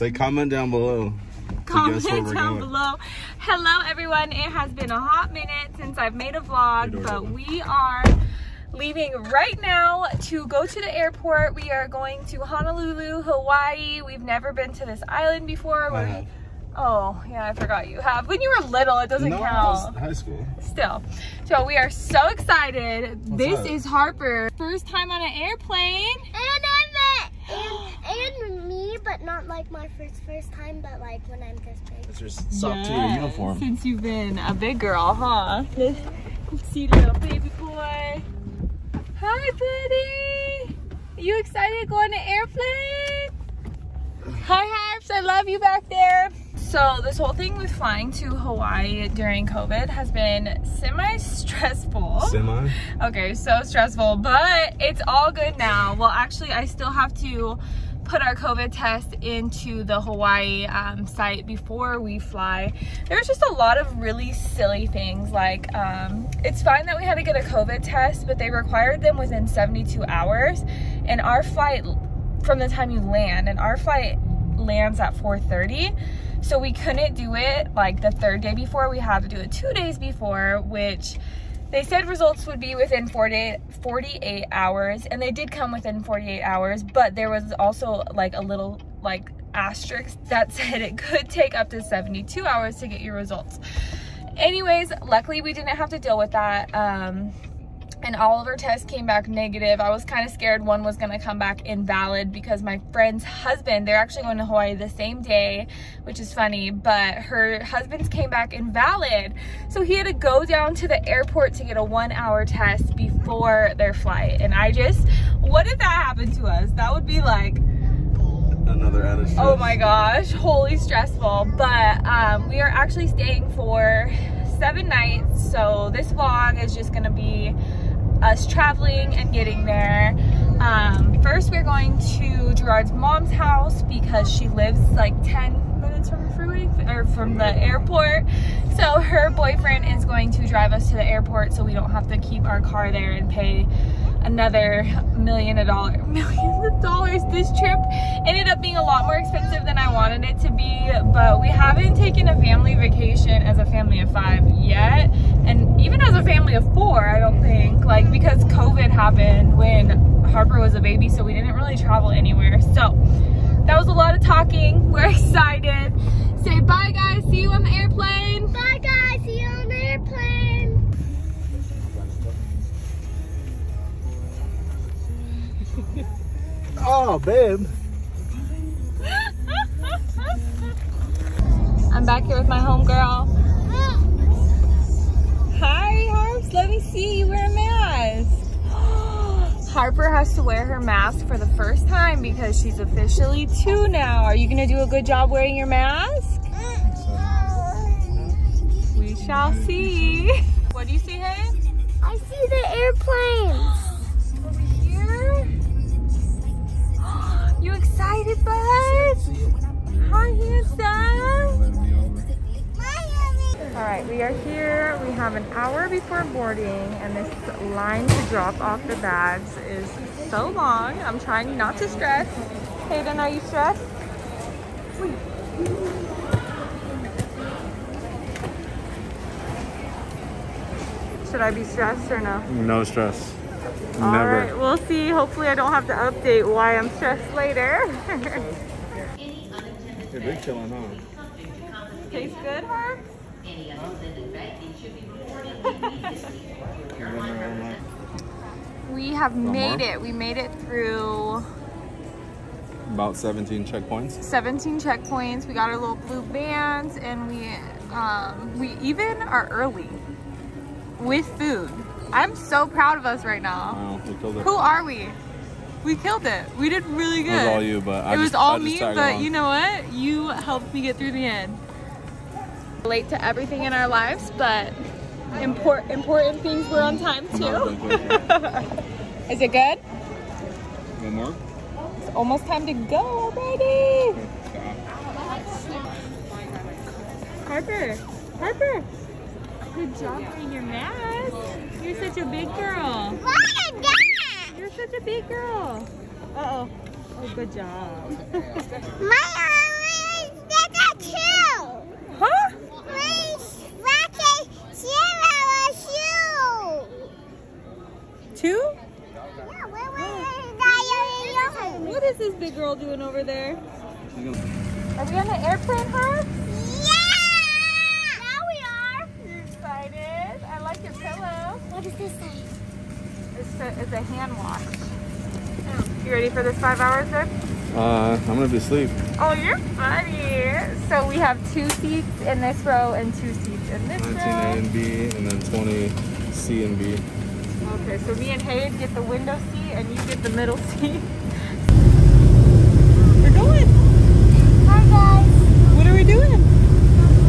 Say comment down below. Comment guess where we're down going. below. Hello everyone, it has been a hot minute since I've made a vlog, but Dorothy. we are leaving right now to go to the airport. We are going to Honolulu, Hawaii. We've never been to this island before. I have. Oh, yeah, I forgot you have. When you were little, it doesn't No, count. was high school. Still. So we are so excited. this that? is Harper. First time on an airplane. And Emmett! And, and me, but not like my first first time, but like when I'm fifth grade. It's your sock to your uniform. Since you've been a big girl, huh? See little baby boy. Hi, buddy. you excited going to airplane? Hi, Harps. I love you back there. So this whole thing with flying to Hawaii during COVID has been semi-stressful. Semi? Okay, so stressful, but it's all good now. Well, actually, I still have to put our COVID test into the Hawaii um, site before we fly. There's just a lot of really silly things. Like, um, it's fine that we had to get a COVID test, but they required them within 72 hours. And our flight, from the time you land, and our flight lands at 4.30. So we couldn't do it like the third day before. We had to do it two days before, which they said results would be within 48, 48 hours, and they did come within 48 hours, but there was also like a little like asterisk that said it could take up to 72 hours to get your results. Anyways, luckily we didn't have to deal with that. Um, and all of her tests came back negative. I was kind of scared one was gonna come back invalid because my friend's husband, they're actually going to Hawaii the same day, which is funny, but her husband's came back invalid. So he had to go down to the airport to get a one hour test before their flight. And I just, what if that happened to us? That would be like, Another added stress. Oh my gosh, holy stressful. But um, we are actually staying for seven nights. So this vlog is just gonna be us traveling and getting there. Um, first, we're going to Gerard's mom's house because she lives like 10 minutes from the freeway or from the airport. So her boyfriend is going to drive us to the airport so we don't have to keep our car there and pay another million of dollars millions of dollars this trip. Ended up being a lot more expensive than I wanted it to be but we haven't taken a family vacation as a family of five yet. And even as a family of four I don't think like because COVID happened when Harper was a baby so we didn't really travel anywhere. So that was a lot of talking babe. I'm back here with my homegirl. Hi, Harps. Let me see you wear a mask. Harper has to wear her mask for the first time because she's officially two now. Are you going to do a good job wearing your mask? We shall see. What do you see, Hay? I see the airplanes. Excited, bud? Hi, handsome. All right, we are here. We have an hour before boarding, and this line to drop off the bags is so long. I'm trying not to stress. Hayden, are you stressed? Should I be stressed or no? No stress. All Never. right, we'll see. Hopefully, I don't have to update why I'm stressed later. Hey, they're chilling, huh? Tastes good, Harp? We have made more? it. We made it through About 17 checkpoints. 17 checkpoints. We got our little blue bands, and we um, we even are early with food. I'm so proud of us right now. Wow, we killed it. Who are we? We killed it. We did really good. It was all you, but I it was just, all me, but along. you know what? You helped me get through the end. Late to everything in our lives, but import, important things were on time too. Is it good? One more? It's almost time to go already. Harper, Harper, good job wearing your mask. You're You're such a big girl. What is that? You're such a big girl. Uh-oh. Oh, good job. My mom is that too. huh? Please, Rocky, zero shoe. Two? Yeah, where was that? What is this big girl doing over there? Are we on the airplane, huh? Yeah! Now we are. You're excited. I like your pillow. What does this say? It's a, hand wash. You ready for this five hours, Vic? Uh, I'm gonna be asleep. Oh, you're funny. So we have two seats in this row and two seats in this 19 A row. and B, and then 20 C and B. Okay, so me and Hayden get the window seat and you get the middle seat. We're going. Hi guys. What are we doing?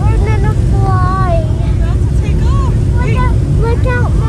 We're gonna fly. About to take off. Look out, look out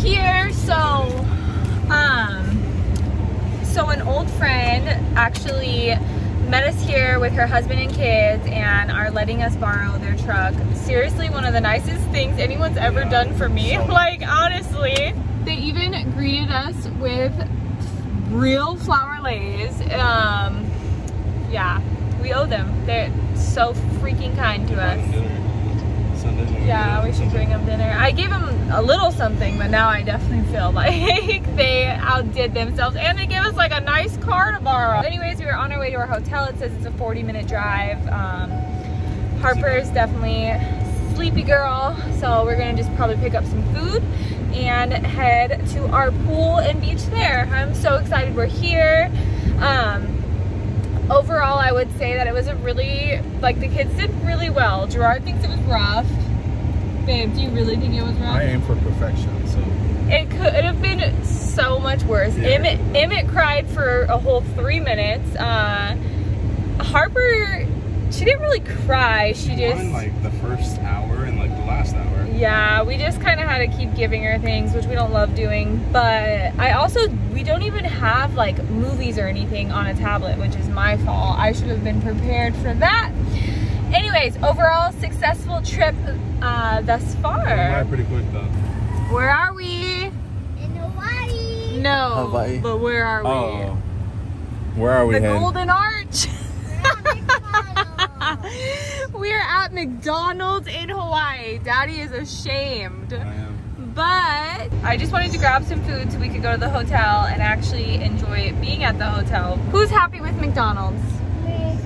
here, so um, so an old friend actually met us here with her husband and kids and are letting us borrow their truck. Seriously, one of the nicest things anyone's ever done for me. Like honestly, they even greeted us with real flower leis. Um, yeah, we owe them. They're so freaking kind to us. Yeah, we should bring them dinner. I gave them a little something, but now I definitely feel like they outdid themselves. And they gave us like a nice car to borrow. Anyways, we were on our way to our hotel. It says it's a 40 minute drive. Um, Harper's definitely sleepy girl, so we're gonna just probably pick up some food and head to our pool and beach there. I'm so excited we're here. Um, overall, I would say that it was a really, like the kids did really well. Gerard thinks it was rough. Babe, do you really think it was rough? I aim for perfection, so It could have been so much worse. Yeah. Emmett, Emmett cried for a whole three minutes. Uh, Harper she didn't really cry. She just Won like the first hour and like the last hour. Yeah, we just kind of had to keep giving her things, which we don't love doing. But I also, we don't even have like movies or anything on a tablet, which is my fault. I should have been prepared for that. Anyways, overall successful trip uh, thus Went far. pretty quick though. Where are we? In Hawaii. No, Hawaii. but where are we? Oh. Where are we the heading? Golden Arch. McDonald's. We're at McDonald's in Hawaii. Daddy is ashamed. I am. But I just wanted to grab some food so we could go to the hotel and actually enjoy being at the hotel. Who's happy with McDonald's? Me.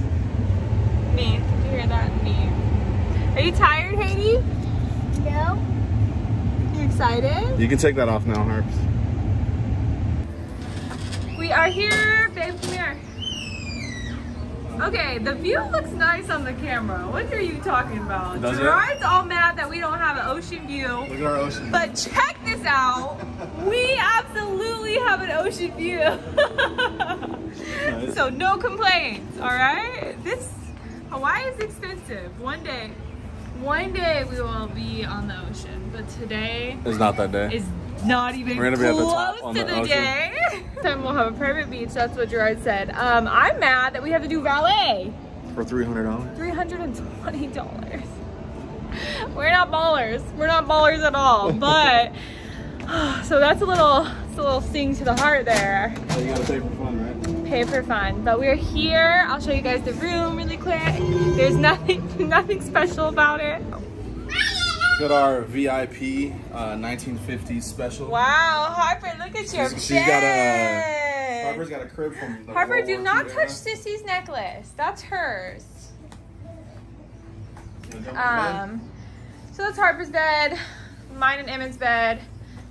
Me. Did you hear that? Me. Are you tired, Haiti? No. You excited? You can take that off now, Harps. We are here, babe. Come here. Okay, the view looks nice on the camera. What are you talking about? Does it? Gerard's all mad that we don't have an ocean view. Look at our ocean. But check this out. We absolutely have an ocean view. Nice. so no complaints, all right? This Hawaii is expensive. One day, one day we will be on the ocean, but today It's not that day. is not even We're gonna be at the close top on to the the, ocean. day. Then we'll have a private beach. That's what Gerard said. Um, I'm mad that we have to do valet. For three hundred dollars. Three hundred and twenty dollars. We're not ballers. We're not ballers at all. But so that's a little, it's a little sting to the heart there. So you gotta pay for fun, right? Pay for fun. But we're here. I'll show you guys the room really quick. There's nothing, nothing special about it. Got our VIP uh, 1950s special. Wow, Harper, look at your She's- got a- Harper's got a crib from Harper, do not touch era. Sissy's necklace. That's hers. You wanna jump on Um, so that's Harper's bed, mine and Emmett's bed,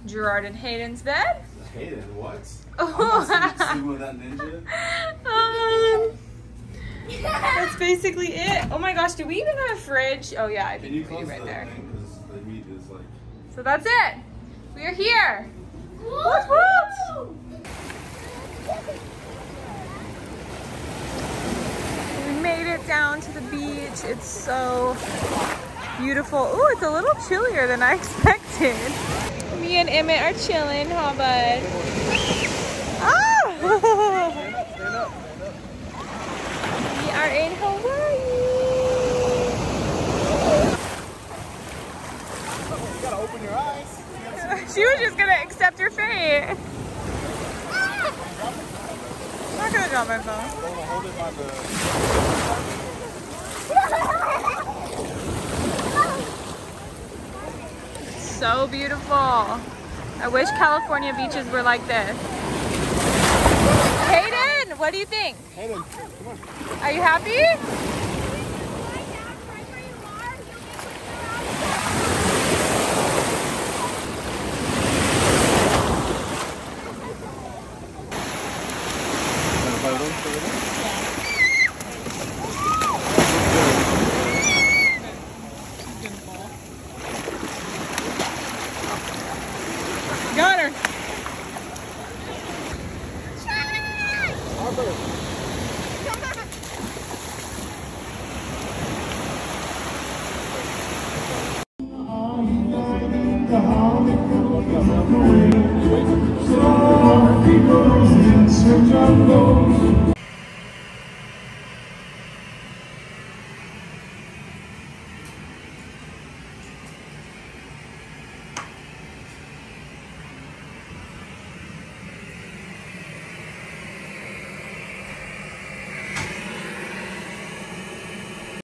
Gerard and Hayden's bed. Hayden, what? Oh. I'm not sleeping that ninja. um, that's basically it. Oh my gosh, do we even have a fridge? Oh yeah, I think you we do right the there. thing? So that's it. We are here. Woot! We made it down to the beach. It's so beautiful. Ooh, it's a little chillier than I expected. Me and Emmett are chilling, huh, bud? Ah! we are in Hawaii. You gotta open your eyes. She was just gonna accept her fate. I'm not gonna drop my phone. So beautiful. I wish California beaches were like this. Hayden, what do you think? Hayden, come on. Are you happy? Some people